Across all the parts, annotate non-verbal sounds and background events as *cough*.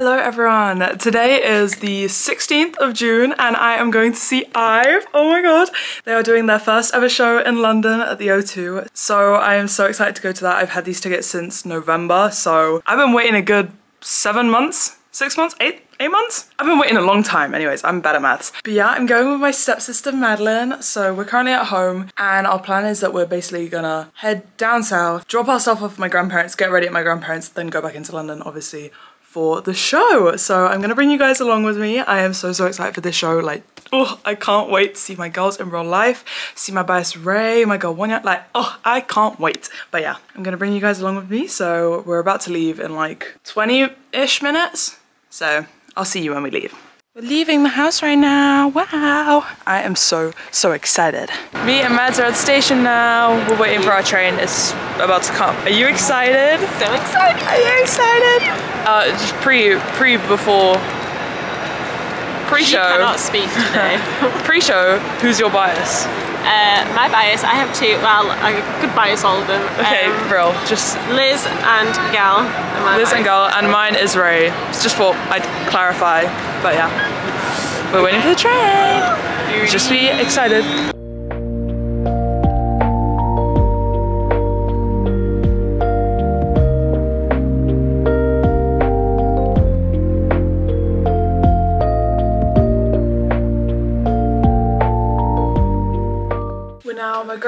Hello everyone! Today is the 16th of June and I am going to see IVE. Oh my god! They are doing their first ever show in London at the O2. So I am so excited to go to that. I've had these tickets since November, so I've been waiting a good seven months, six months, eight, eight months? I've been waiting a long time. Anyways, I'm bad at maths. But yeah, I'm going with my stepsister Madeline. So we're currently at home and our plan is that we're basically gonna head down south, drop our stuff off my grandparents, get ready at my grandparents, then go back into London, obviously, for the show. So I'm gonna bring you guys along with me. I am so, so excited for this show. Like, oh, I can't wait to see my girls in real life, see my bias Rei, my girl Wonyoung. Like, oh, I can't wait. But yeah, I'm gonna bring you guys along with me. So we're about to leave in like 20-ish minutes. So I'll see you when we leave. We're leaving the house right now. Wow. I am so, so excited. Me and Mads are at the station now. We're waiting for our train. It's about to come. Are you excited? So excited. Are you excited? Uh, just pre, pre, before, pre-show. She cannot speak today. *laughs* pre-show, who's your bias? Uh, my bias, I have two. Well, I could bias all of them. Okay, Um, real. Just Liz and Gal. Liz and bias. Gal, and mine is Rei. It's just thought I'd clarify, but yeah. We're waiting for the train. Just be excited.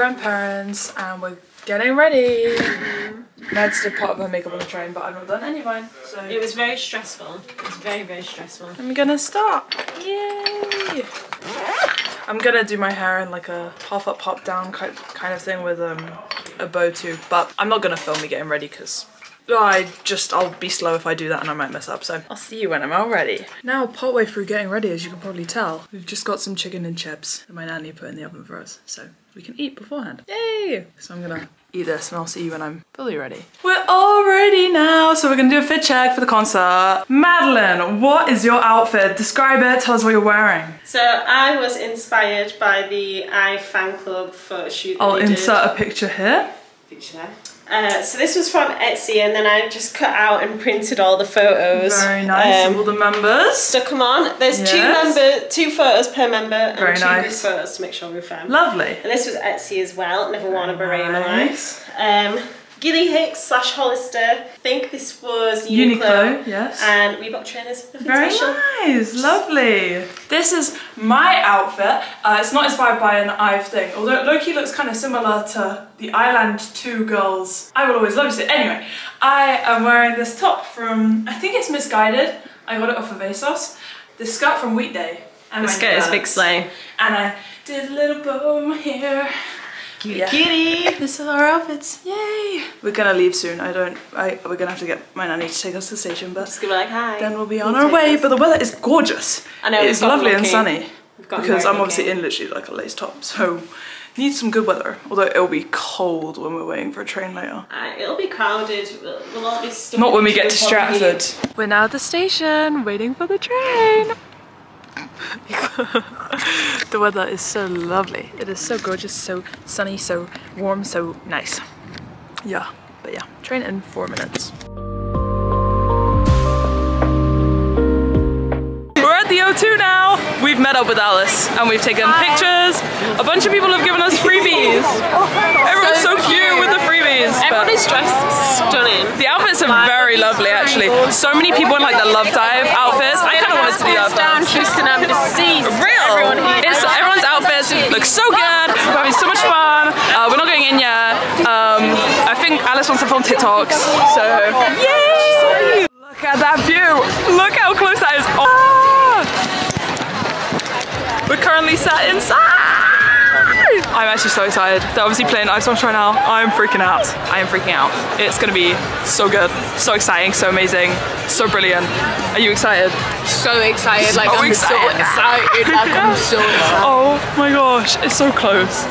Grandparents and we're getting ready. Ned's did part of her makeup on the train, but I've not done any of mine. So It was very stressful. It was very, very stressful. I'm gonna start. Yay! I'm gonna do my hair in like a half up, half down ki- kind of thing with um, a bow too, but I'm not gonna film me getting ready because I just, I'll be slow if I do that and I might mess up, so I'll see you when I'm all ready. Now, partway through getting ready, as you can probably tell, we've just got some chicken and chips that my nanny put in the oven for us, so we can eat beforehand. Yay! So I'm gonna eat this and I'll see you when I'm fully ready. We're all ready now, so we're gonna do a fit check for the concert. Madeline, what is your outfit? Describe it, tell us what you're wearing. So I was inspired by the I fan club photo shoot. that I'll they did. insert a picture here. picture. Uh, so this was from Etsy, and then I just cut out and printed all the photos. Very nice, Um, all the members. stuck them on. There's two Yes. member, two photos per member, and Very two nice. group photos to make sure we're fam. Lovely. And this was Etsy as well. Never worn a beret in my Nice. life. Um, Gilly Hicks slash Hollister. I think this was Uniqlo. Uniqlo, yes. And we got trainers. Nothing Very special. nice, lovely. This is my outfit. Uh, it's not inspired by an Ive thing, although Loki looks kind of similar to the Island 2 girls. I will always love you. Anyway, I am wearing this top from, I think it's Missguided. I got it off of ASOS. This skirt from Weekday. And The skirt is New Big Slay. And I did a little bow in my hair. Yeah. Kitty. *laughs* This is our outfits. Yay! We're gonna leave soon. I don't. I we're gonna have to get my nanny to take us to the station, but Just give her like hi. then we'll be on We'll our way. us. But the weather is gorgeous. I know, It's we've got lovely and sunny We've gotten because I'm obviously lucky. in literally like a lace top, *laughs* so need some good weather. Although it'll be cold when we're waiting for a train later. Uh, it'll be crowded. We'll, we'll all be stuck. Not when we get to queue before. Stratford. We're now at the station, waiting for the train. *laughs* the weather is so lovely. It is so gorgeous, so sunny, so warm, so nice. Yeah, but yeah, train in four minutes. The O2 now. We've met up with Alice and we've taken pictures. A bunch of people have given us freebies. Everyone's so, cute with the freebies. Everybody's dressed stunning. the outfits are very lovely actually. So many people in like the love dive outfits. I kind of wanted to do that. down. Tristan I'm deceased. Real. Everyone here. It's, everyone's outfits look so good. We're having so much fun. Uh, we're not going in yet. Um, I think Alice wants to film TikToks. So yay! Look at that view. Look how close that is. Oh. We're currently sat inside. I'm actually so excited. They're obviously playing IVE Songs right now. I'm freaking out. I am freaking out. It's gonna be so good, so exciting, so amazing, so brilliant. Are you excited? so excited. Like So I'm so excited. excited. Like I'm so excited. *laughs* Oh my gosh, it's so close.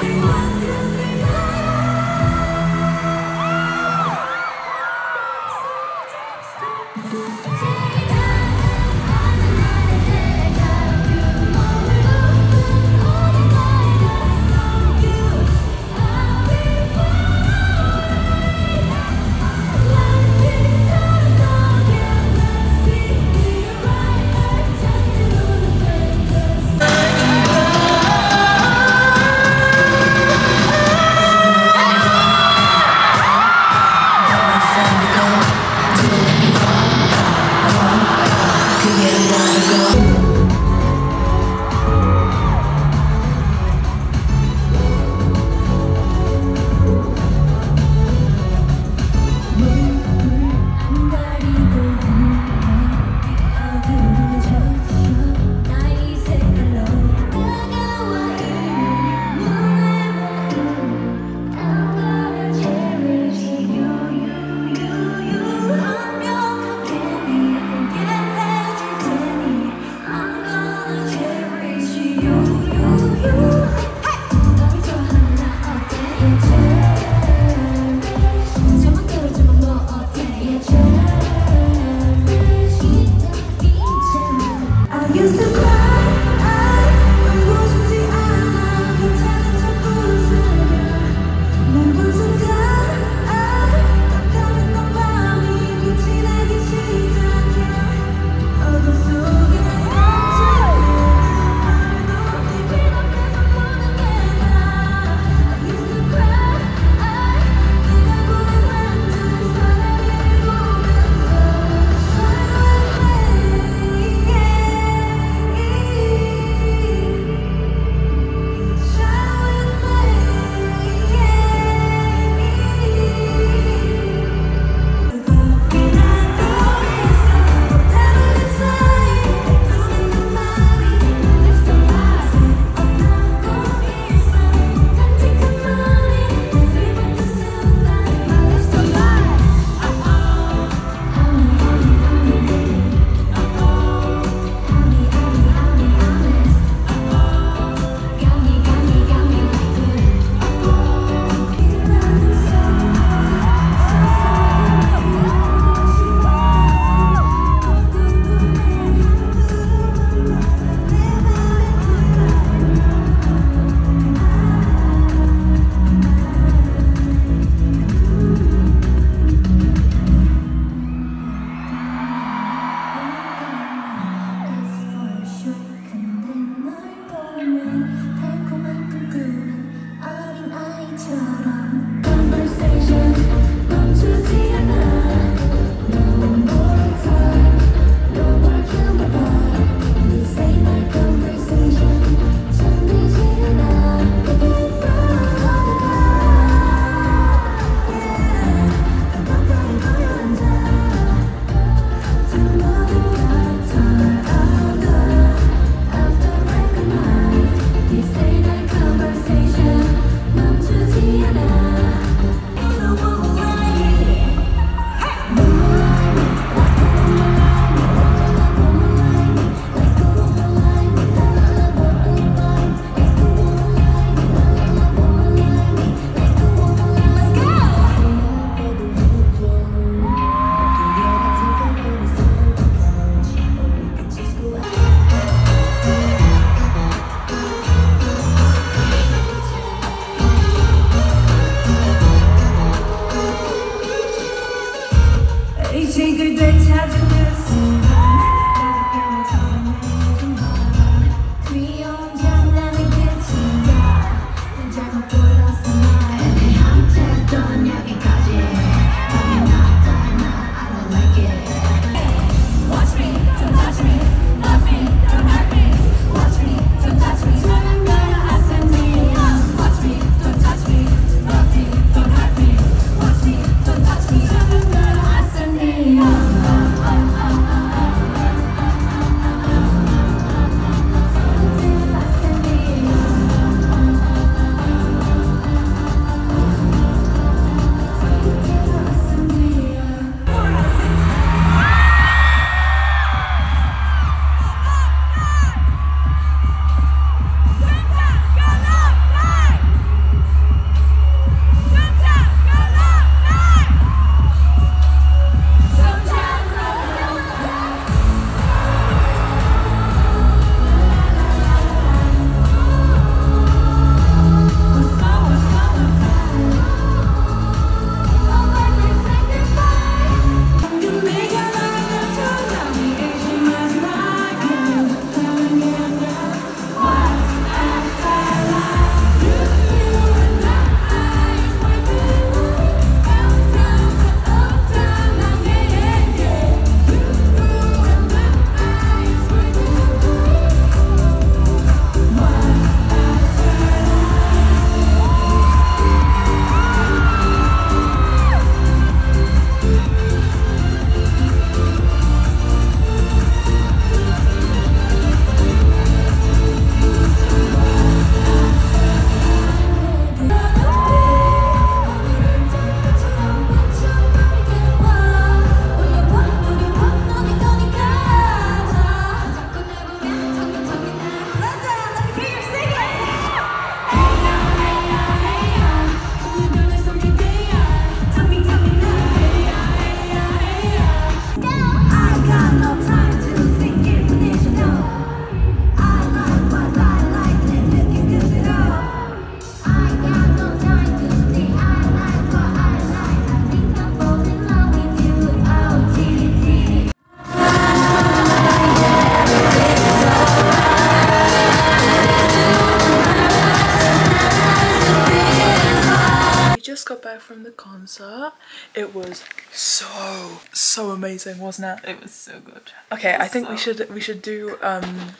Got back from the concert. It was so, so amazing, wasn't it? It was so good. Okay, I think we should we should do um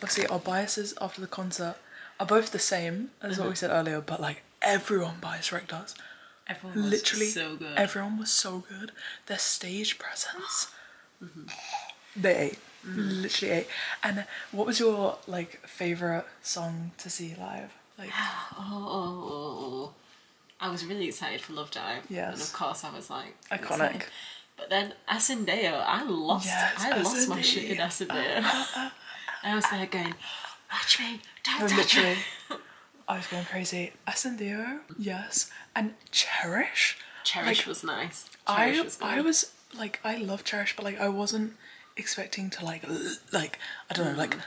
let's see, our biases after the concert are both the same as what we mhm. said earlier, but like everyone bias wrecked us. Everyone was Literally so good. everyone was so good. Their stage presence. *gasps* Mm-hmm. They ate. Mm-hmm. Literally ate. And what was your like favourite song to see live? Like *sighs* Oh, I was really excited for Love Dive. Yes. And of course, I was like Iconic. But then Accendio, I lost. Yes, I lost my shit in Accendio. Accendio. *laughs* I was there going, watch me, don't touch literally. me. I was going crazy. Accendio, yes. And Cherish. Cherish Like, was nice. Cherish I was. I was like I love Cherish, but like I wasn't expecting to like like I don't know like mm.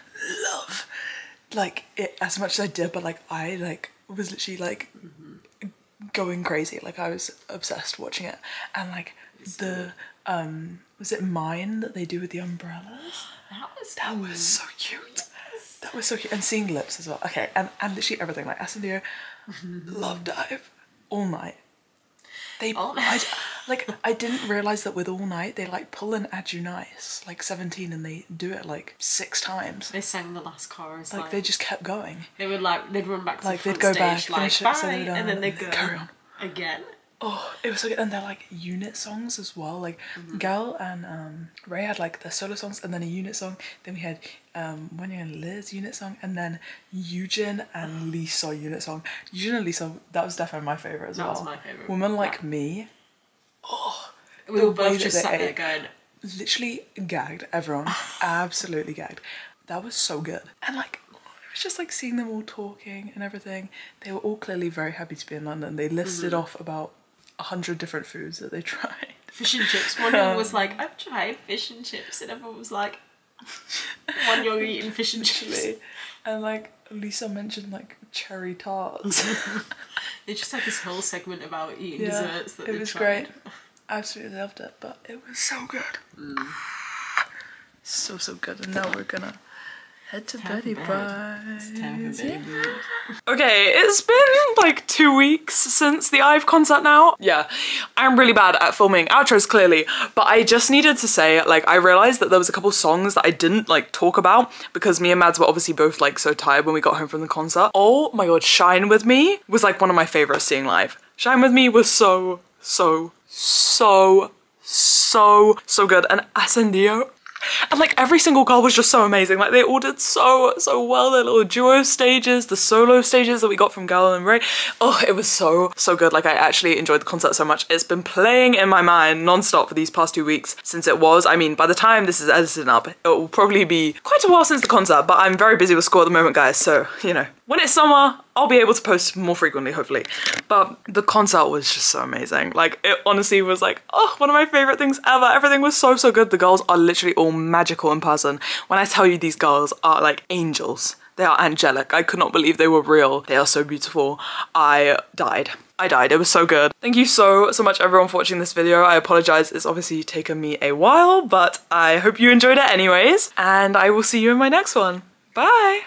love like it as much as I did, but like I like was literally like mm-hmm. Going crazy. Like I was obsessed watching it, and like the um was it mine that they do with the umbrellas? *gasps* That was That was so cute. That was so cute. And seeing lips as well. Okay, and, and literally everything. Like Accendio, *laughs* Love Dive, All Night. They All I, like I didn't realise that with All Night they like pull an Ad You Nice, like 17 and they do it like six times. They sang the last chorus. Like Like, they just kept going. they would like they'd run back to like, the they'd go back, stage, like finish it, bye, say they were done, and then they'd go carry on. again. Oh, it was so good. And they're like unit songs as well. Like Gal and um, Rei had like their solo songs and then a unit song. Then we had um, Wendy and Liz unit song and then Yujin and Lisa unit song. Yujin and Lisa, that was definitely my favourite as That well. was my favourite. Woman Like Yeah. Me, We were both just sat there going, literally gagged everyone. *laughs* absolutely gagged. That was so good. And like, it was just like seeing them all talking and everything. They were all clearly very happy to be in London. They listed Mm-hmm. off about a hundred different foods that they *laughs* tried. fish and chips. One of them was like, I've tried fish and chips, and everyone was like, *laughs* one you're eating fish and chips. And like Lisa mentioned like cherry tarts. *laughs* They just had this whole segment about eating yeah, desserts that it was tried. great. Absolutely loved it, but it was so good. Mm. So so good. And now we're gonna head to Betty bed. Bye. Time for Betty Boo. Okay, it's been like two weeks since the IVE concert now. Yeah, I'm really bad at filming outros clearly, but I just needed to say, like, I realized that there was a couple songs that I didn't like talk about because me and Mads were obviously both like so tired when we got home from the concert. Oh my god, Shine With Me was like one of my favorites seeing live. Shine With Me was so, so, so, so, so good. And Accendio and like every single girl was just so amazing. Like they all did so, so well. Their little duo stages, the solo stages that we got from Gal and Rei. Oh, it was so, so good. Like I actually enjoyed the concert so much. It's been playing in my mind non-stop for these past two weeks since it was. I mean, by the time this is edited up, it will probably be quite a while since the concert, but I'm very busy with school at the moment, guys. So, you know, when it's summer, I'll be able to post more frequently, hopefully. But the concert was just so amazing. Like, it honestly was like, oh, one of my favorite things ever. Everything was so, so good. The girls are literally all magical in person. When I tell you these girls are like angels, they are angelic. I could not believe they were real. They are so beautiful. I died. I died. It was so good. Thank you so, so much everyone for watching this video. I apologize. It's obviously taken me a while, but I hope you enjoyed it anyways. And I will see you in my next one. Bye.